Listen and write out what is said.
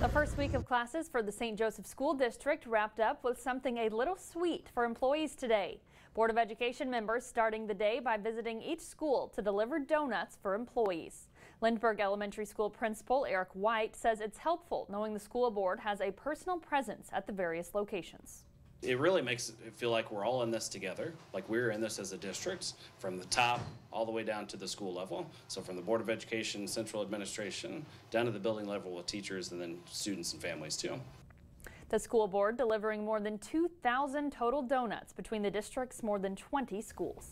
The first week of classes for the St. Joseph School District wrapped up with something a little sweet for employees today. Board of Education members starting the day by visiting each school to deliver donuts for employees. Lindbergh Elementary School Principal Eric White says it's helpful knowing the school board has a personal presence at the various locations. It really makes it feel like we're all in this together, like we're in this as a district, from the top all the way down to the school level. So from the Board of Education, central administration, down to the building level with teachers and then students and families too. The school board delivering more than 2,000 total donuts between the district's more than 20 schools.